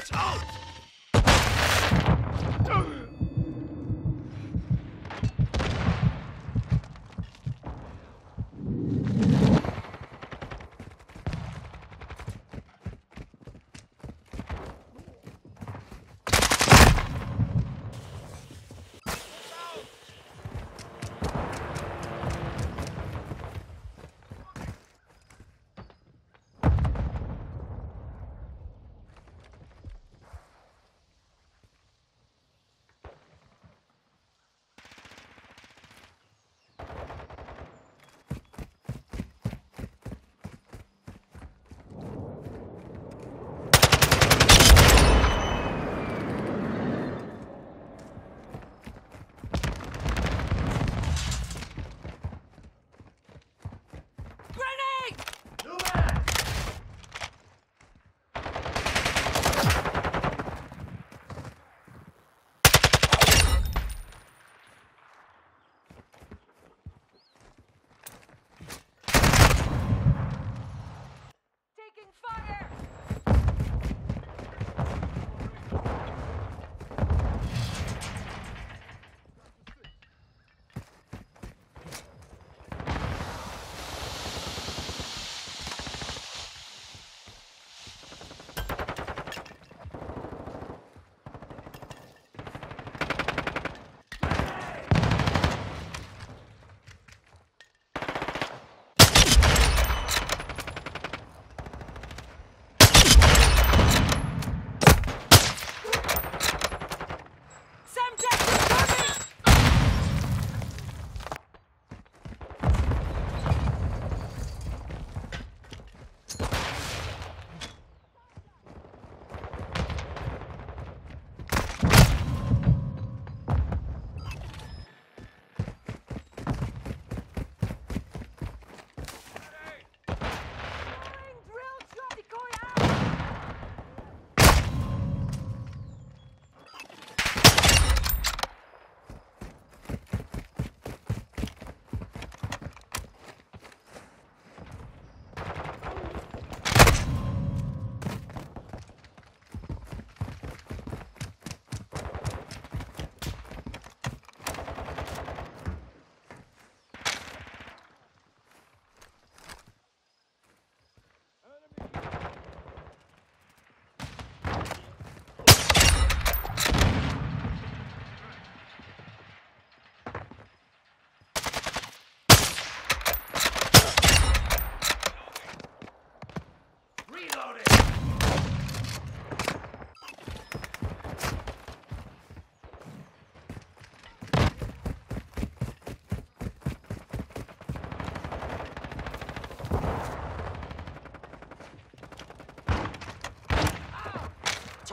Flash out!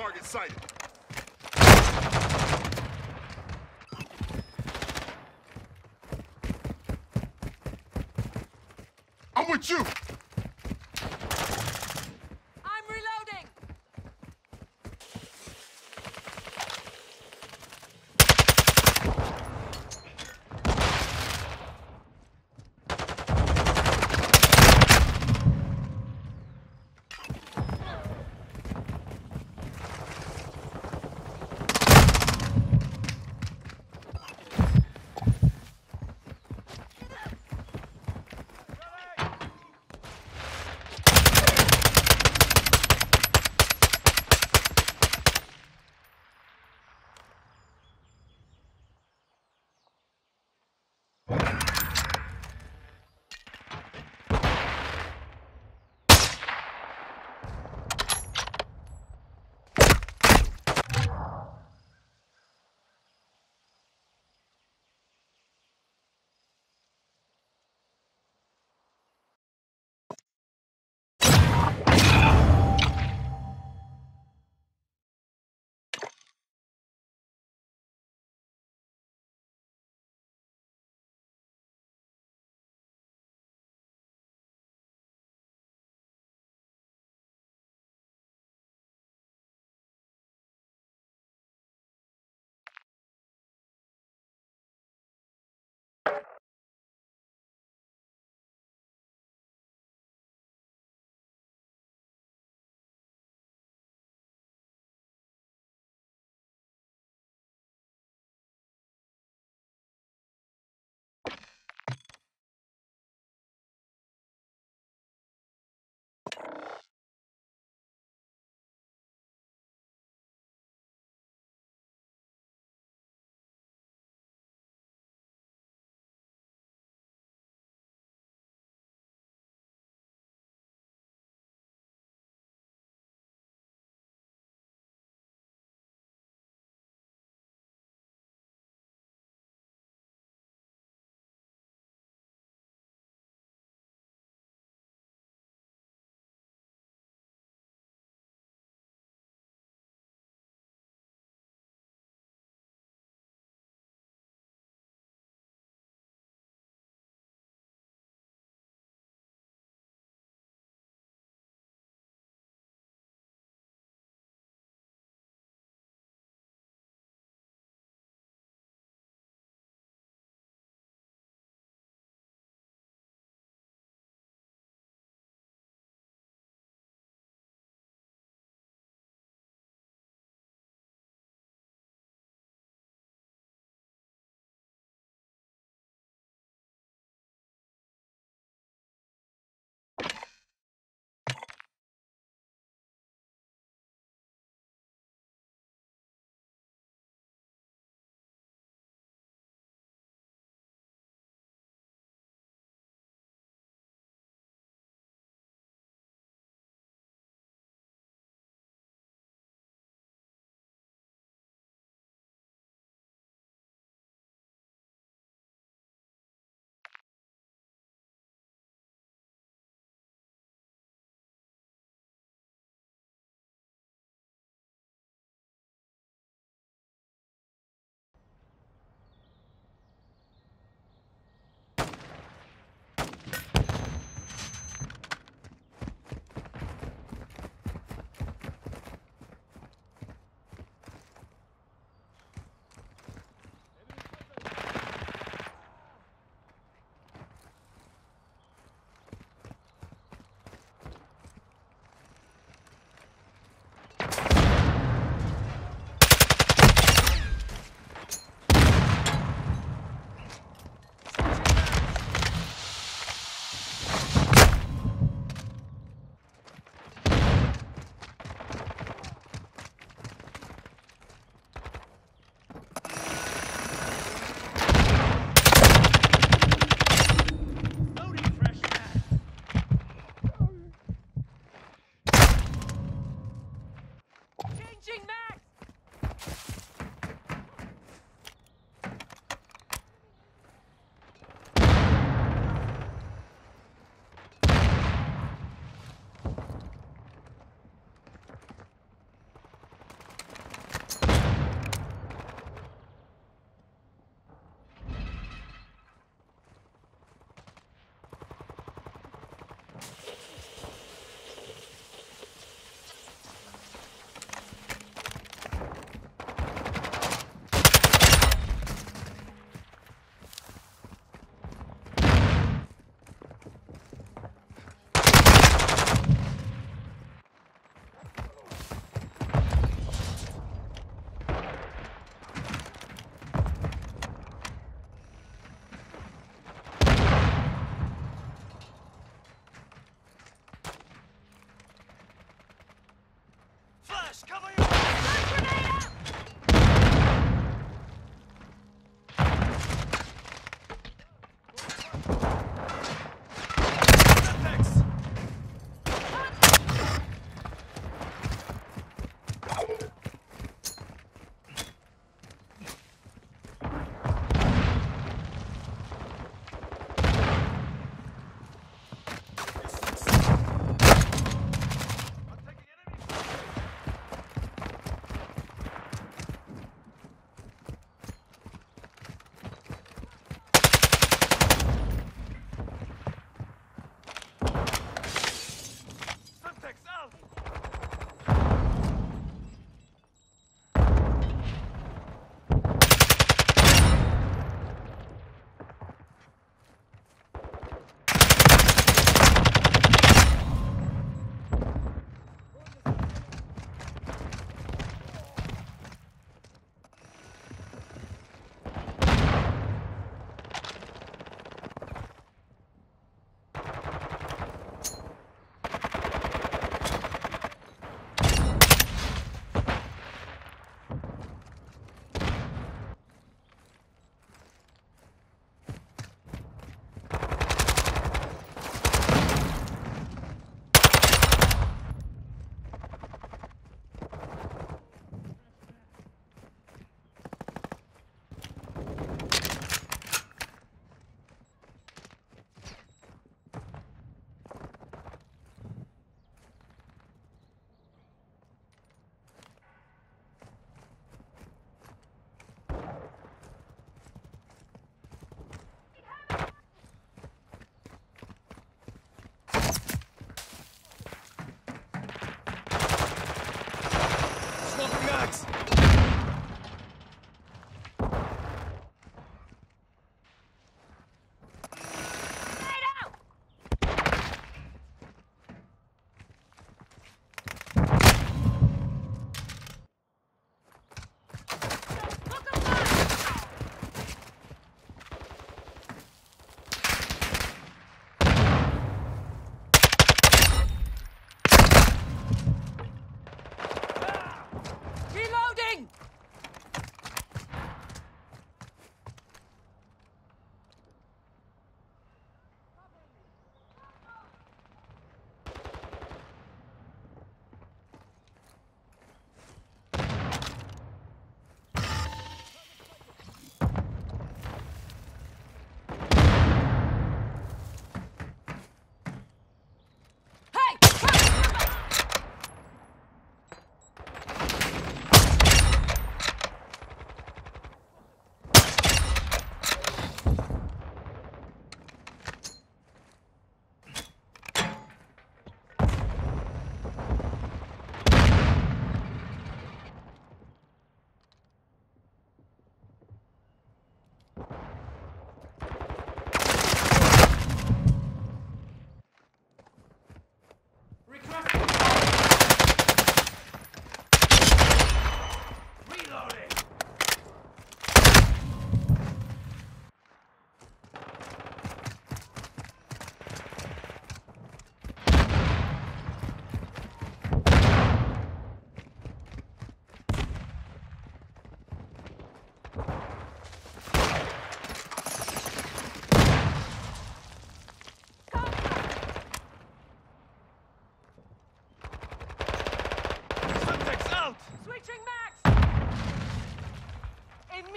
Target sighted. I'm with you!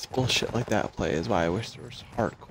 it's bullshit like that play is why I wish there was hardcore.